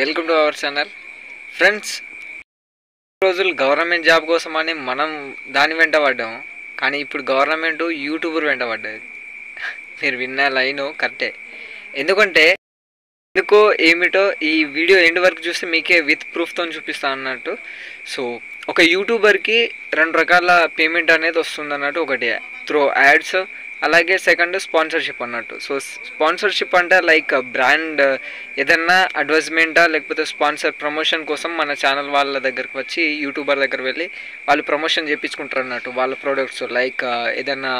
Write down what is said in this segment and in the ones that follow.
Welcome to our channel. Friends రోజులు government job కోసం అని మనం దాని వెంట పడ్డాము. కానీ ఇప్పుడు గవర్నమెంట్ యూట్యూబర్ వెంట పడ్డది. మీరు విన్న లైన్ కరెక్టే. ఎందుకంటే ఎందుకో ఏమిటో ఈ వీడియో ఎండ్ వరకు చూస్తే మీకే విత్ ప్రూఫ్తో చూపిస్తా అన్నట్టు. సో ఒక యూట్యూబర్కి రెండు రకాల పేమెంట్ అనేది వస్తుంది అన్నట్టు ఒకటి త్రో యాడ్స్ అలాగే సెకండ్ స్పాన్సర్షిప్ అన్నట్టు. సో స్పాన్సర్షిప్ అంటే లైక్ బ్రాండ్ ఏదన్నా అడ్వర్టైజ్మెంటా లేకపోతే స్పాన్సర్ ప్రమోషన్ కోసం మన ఛానల్ వాళ్ళ దగ్గరకు వచ్చి యూట్యూబర్ దగ్గర వెళ్ళి వాళ్ళు ప్రమోషన్ చేయించుకుంటారు అన్నట్టు వాళ్ళ ప్రోడక్ట్స్. లైక్ ఏదైనా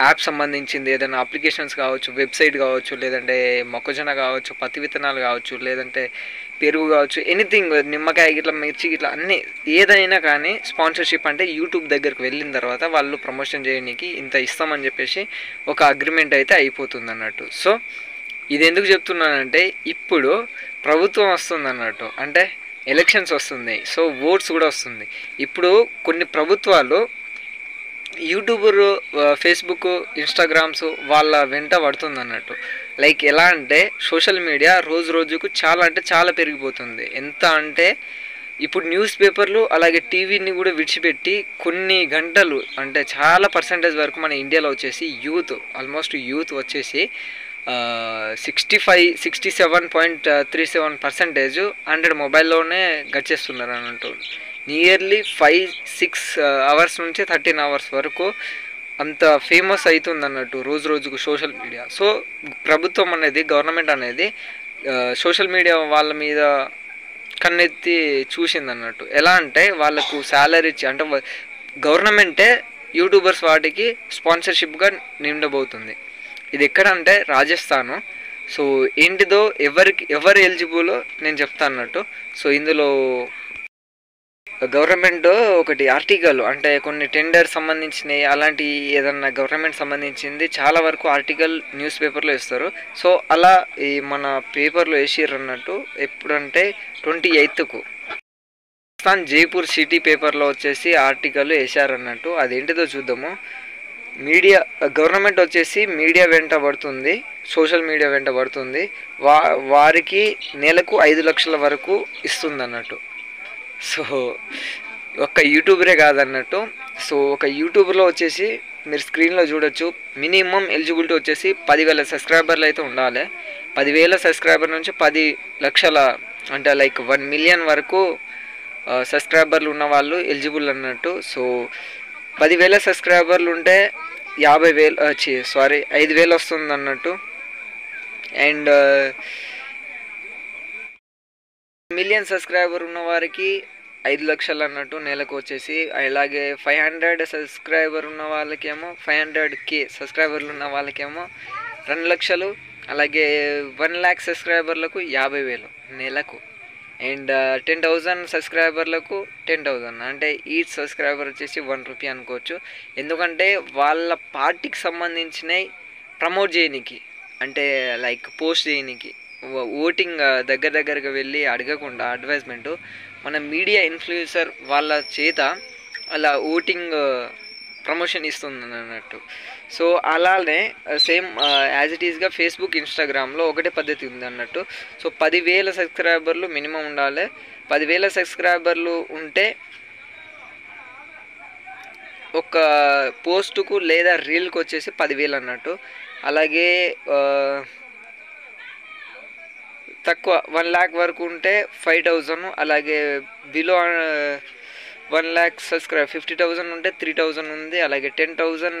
యాప్ సంబంధించింది ఏదైనా అప్లికేషన్స్ కావచ్చు వెబ్సైట్ కావచ్చు లేదంటే మొక్కజొన్న కావచ్చు పత్తి విత్తనాలు కావచ్చు లేదంటే పెరుగు కావచ్చు ఎనీథింగ్ నిమ్మకాయ ఇట్లా మిర్చి ఇట్లా అన్ని ఏదైనా కానీ స్పాన్సర్షిప్ అంటే యూట్యూబ్ దగ్గరికి వెళ్ళిన తర్వాత వాళ్ళు ప్రమోషన్ చేయడానికి ఇంత ఇస్తామని చెప్పేసి ఒక అగ్రిమెంట్ అయితే అయిపోతుంది అన్నట్టు సో ఇది ఎందుకు చెప్తున్నానంటే ఇప్పుడు ప్రభుత్వం వస్తుంది అన్నట్టు అంటే ఎలక్షన్స్ వస్తుంది సో ఓట్స్ కూడా వస్తుంది. ఇప్పుడు కొన్ని ప్రభుత్వాలు యూట్యూబర్ ఫేస్బుక్ ఇన్స్టాగ్రామ్స్ వాళ్ళ వెంట పడుతుంది అన్నట్టు లైక్ ఎలా అంటే సోషల్ మీడియా రోజు రోజుకు చాలా అంటే చాలా పెరిగిపోతుంది. ఎంత అంటే ఇప్పుడు న్యూస్ పేపర్లు అలాగే టీవీని కూడా విడిచిపెట్టి కొన్ని గంటలు అంటే చాలా పర్సంటేజ్ వరకు మన ఇండియాలో వచ్చేసి యూత్ ఆల్మోస్ట్ యూత్ వచ్చేసి sixty five sixty seven point three seven percentage hundred మొబైల్లోనే గడిచేస్తున్నారు అన్నట్టు. నియర్లీ ఫైవ్ సిక్స్ అవర్స్ నుంచి థర్టీన్ అవర్స్ వరకు అంత ఫేమస్ అవుతుంది అన్నట్టు రోజు రోజుకు సోషల్ మీడియా. సో ప్రభుత్వం అనేది గవర్నమెంట్ అనేది సోషల్ మీడియా వాళ్ళ మీద కన్నెత్తి చూసింది అన్నట్టు ఎలా అంటే వాళ్ళకు శాలరీ ఇచ్చి అంటే గవర్నమెంటే యూట్యూబర్స్ వాటికి స్పాన్సర్షిప్గా నిండబోతుంది. ఇది ఎక్కడ అంటే రాజస్థాను. సో ఏంటిదో ఎవరికి ఎవరు ఎలిజిబులో నేను చెప్తా అన్నట్టు సో ఇందులో గవర్నమెంట్ ఒకటి ఆర్టికల్ అంటే కొన్ని టెండర్ సంబంధించినవి అలాంటి ఏదన్నా గవర్నమెంట్ సంబంధించింది చాలా వరకు ఆర్టికల్ న్యూస్ పేపర్లో ఇస్తారు సో అలా ఈ మన పేపర్లో వేసిర్రు అన్నట్టు ఎప్పుడంటే ట్వంటీ ఎయిత్కు. రాజస్థాన్ జైపూర్ సిటీ పేపర్లో వచ్చేసి ఆర్టికల్ వేశారన్నట్టు. అదేంటిదో చూద్దాము. మీడియా గవర్నమెంట్ వచ్చేసి మీడియా వెంట పడుతుంది సోషల్ మీడియా వెంట పడుతుంది. వా వారికి నెలకు ఐదు లక్షల వరకు ఇస్తుంది అన్నట్టు సో ఒక్క యూట్యూబరే కాదన్నట్టు. సో ఒక యూట్యూబ్లో వచ్చేసి మీరు స్క్రీన్లో చూడొచ్చు. మినిమం ఎలిజిబిలిటీ వచ్చేసి పదివేల సబ్స్క్రైబర్లు అయితే ఉండాలి. పదివేల సబ్స్క్రైబర్ నుంచి పది లక్షల అంటే లైక్ వన్ మిలియన్ వరకు సబ్స్క్రైబర్లు ఉన్న వాళ్ళు ఎలిజిబుల్ అన్నట్టు. సో పదివేల సబ్స్క్రైబర్లు ఉంటే యాభై వేలు వచ్చి సారీ ఐదు వేలు వస్తుంది అన్నట్టు అండ్ మిలియన్ సబ్స్క్రైబర్ ఉన్న వారికి ఐదు లక్షలు అన్నట్టు నెలకు వచ్చేసి అలాగే ఫైవ్ హండ్రెడ్ సబ్స్క్రైబర్ ఉన్న వాళ్ళకేమో ఫైవ్ హండ్రెడ్ కే సబ్స్క్రైబర్లు ఉన్న వాళ్ళకేమో రెండు లక్షలు అలాగే వన్ ల్యాక్ సబ్స్క్రైబర్లకు యాభై వేలు నెలకు. అండ్ uh, టెన్ థౌజండ్ సబ్స్క్రైబర్లకు టెన్ థౌజండ్. అంటే ఈ సబ్స్క్రైబర్ వచ్చేసి వన్ రూపీ అనుకోవచ్చు. ఎందుకంటే వాళ్ళ పార్టీకి సంబంధించినవి ప్రమోట్ చేయనికి అంటే లైక్ పోస్ట్ చేయనికి. ఓటింగ్ దగ్గర దగ్గరగా వెళ్ళి అడగకుండా అడ్వైజ్మెంట్ మన మీడియా ఇన్ఫ్లుయెన్సర్ వాళ్ళ చేత అలా ఓటింగ్ ప్రమోషన్ ఇస్తుంది అన్నట్టు సో అలానే సేమ్ యాజ్ ఇట్ ఈస్గా ఫేస్బుక్ ఇన్స్టాగ్రామ్లో ఒకటే పద్ధతి ఉంది అన్నట్టు సో పదివేల సబ్స్క్రైబర్లు మినిమం ఉండాలి. పదివేల సబ్స్క్రైబర్లు ఉంటే ఒక పోస్టుకు లేదా రీల్కి వచ్చేసి పదివేలు అన్నట్టు. అలాగే తక్కువ వన్ ల్యాక్ వరకు ఉంటే ఫైవ్ థౌజండ్ అలాగే below one lakh subscribe fifty thousand ఉంటే త్రీ థౌజండ్ ఉంది అలాగే టెన్ థౌజండ్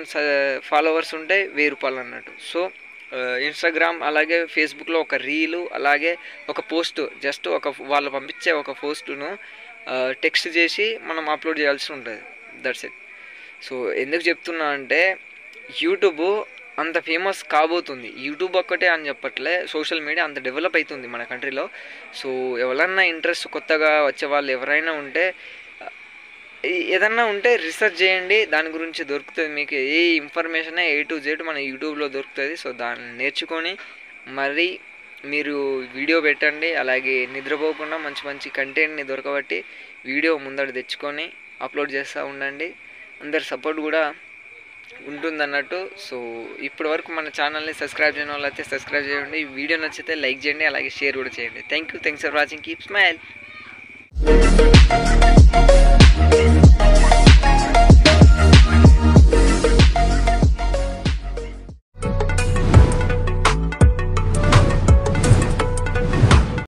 ఫాలోవర్స్ ఉంటే వెయ్యి రూపాయలు అన్నట్టు. సో ఇన్స్టాగ్రామ్ uh, అలాగే ఫేస్బుక్లో ఒక రీలు అలాగే ఒక పోస్ట్ జస్ట్ ఒక వాళ్ళు పంపించే ఒక పోస్టును టెక్స్ట్ uh, చేసి మనం అప్లోడ్ చేయాల్సి ఉంటుంది. దట్స్ ఇట్ సో ఎందుకు చెప్తున్నా అంటే యూట్యూబ్ అంత ఫేమస్ కాబోతుంది. యూట్యూబ్ ఒక్కటే అని చెప్పట్లే సోషల్ మీడియా అంత డెవలప్ అవుతుంది మన కంట్రీలో సో ఎవరన్నా ఇంట్రెస్ట్ కొత్తగా వచ్చే వాళ్ళు ఎవరైనా ఉంటే ఏదన్నా ఉంటే రీసెర్చ్ చేయండి. దాని గురించి దొరుకుతుంది మీకు ఏ ఇన్ఫర్మేషన్ ఏ టు జెడ్ మన యూట్యూబ్లో దొరుకుతుంది. సో దాన్ని నేర్చుకొని మరి మీరు వీడియో పెట్టండి. అలాగే నిద్రపోకుండా మంచి మంచి కంటెంట్ని దొరకబట్టి వీడియో ముందర తెచ్చుకొని అప్లోడ్ చేస్తూ ఉండండి. అందరి సపోర్ట్ కూడా ఉంటుందన్నట్టు. సో ఇప్పటి వరకు మన ఛానల్ని సబ్స్క్రైబ్ చేయని వాళ్ళు అయితే సబ్స్క్రైబ్ చేయండి. వీడియో నచ్చితే లైక్ చేయండి అలాగే షేర్ కూడా చేయండి. Thank you thanks for watching keep smile